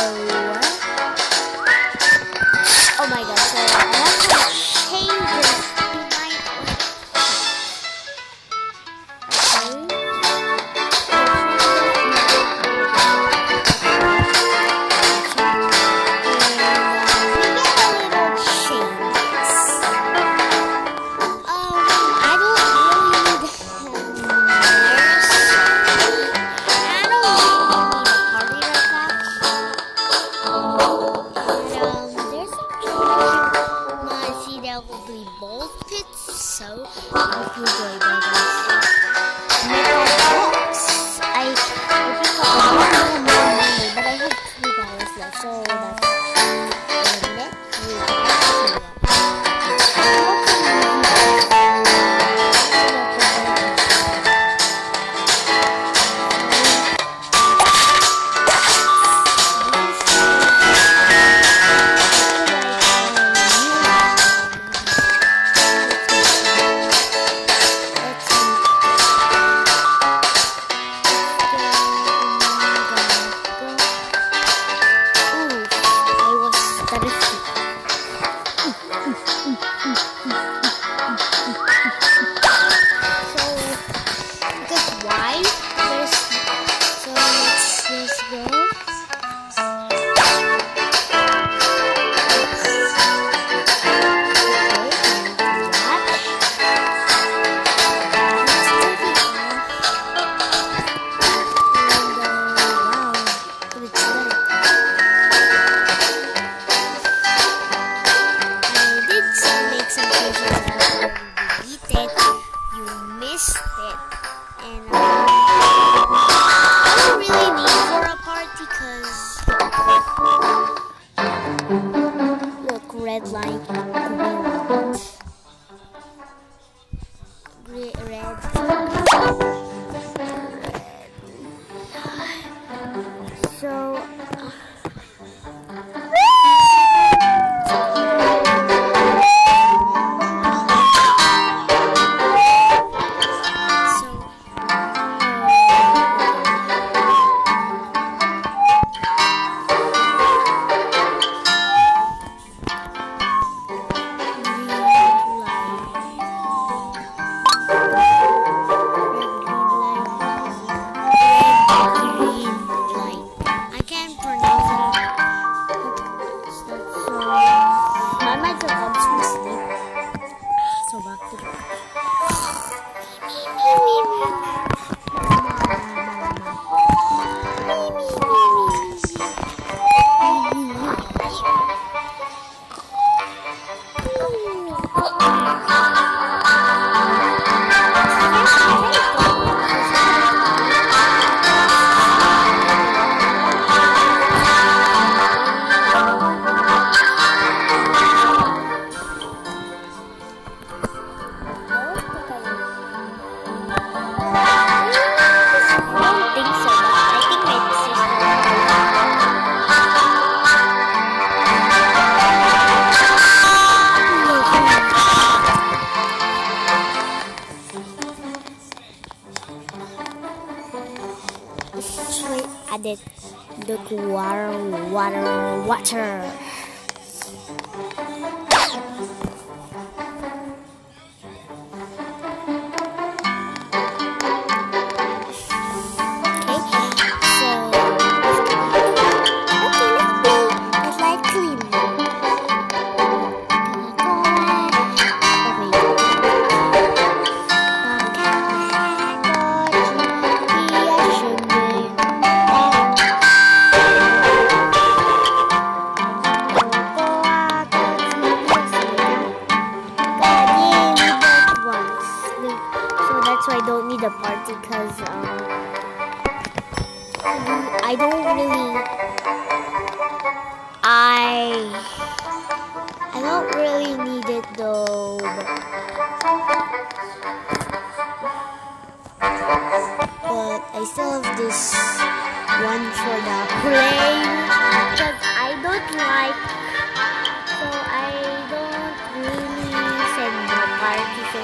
Bye. 这。added the water, water, water. the part because um, I don't really I I don't really need it though. But, but I still have this one for the plane because I don't like so I don't really send the party so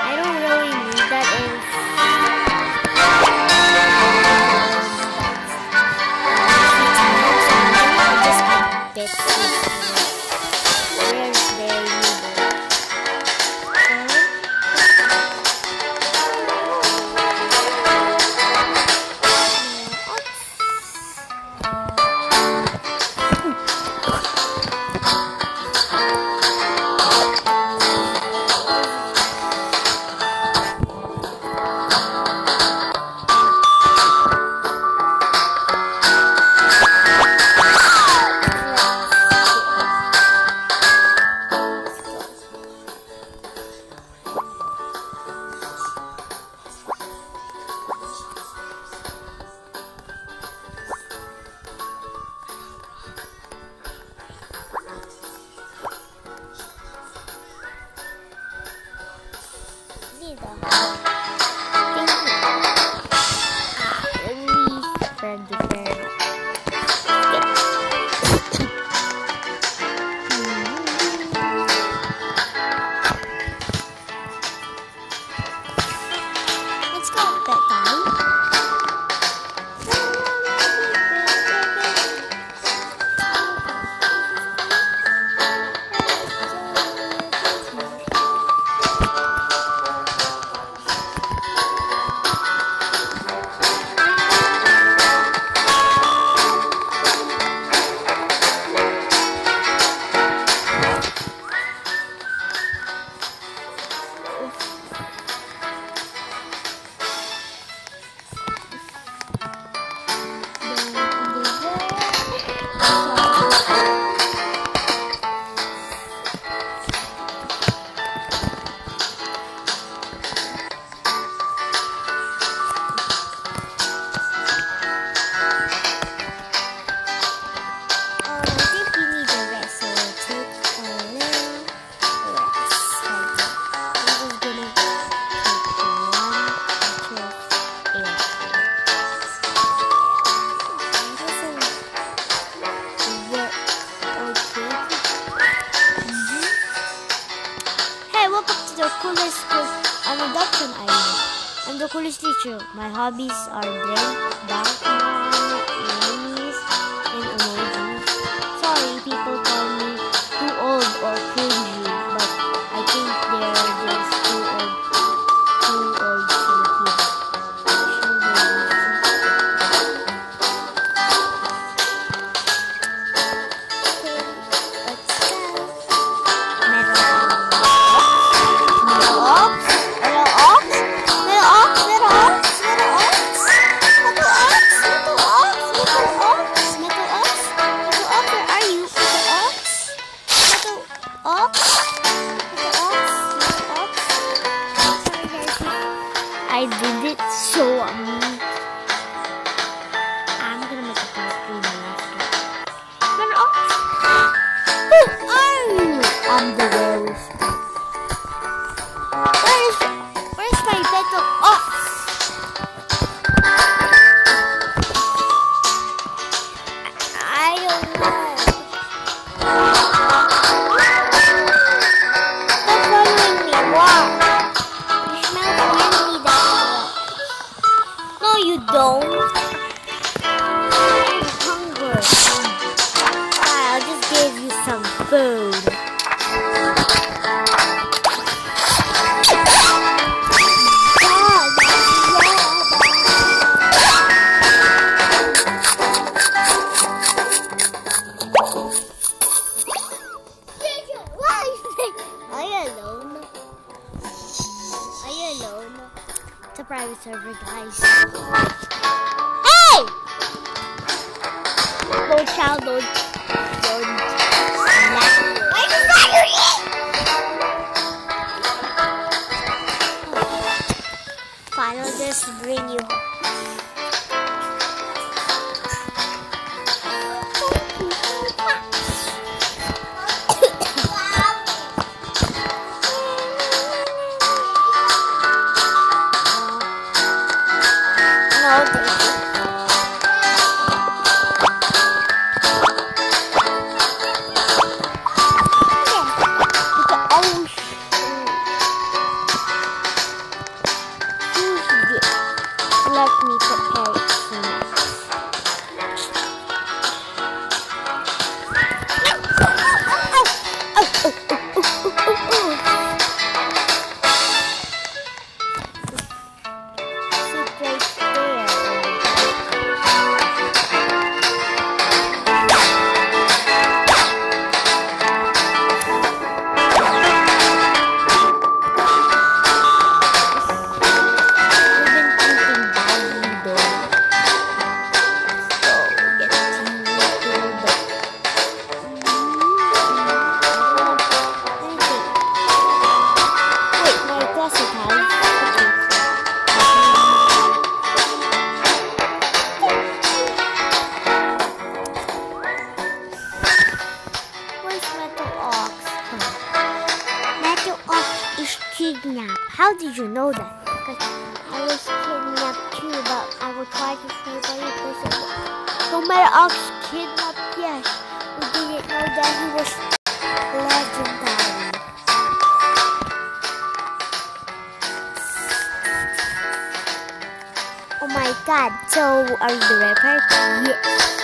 I don't really need that até aqui. Ah, at least spread I'm the coolest teacher. My hobbies are brain, dance, 求我们。just bring you home. Ox kidnapped Yes. We didn't know that he was legendary. Oh my god, so are you the ready? Yes.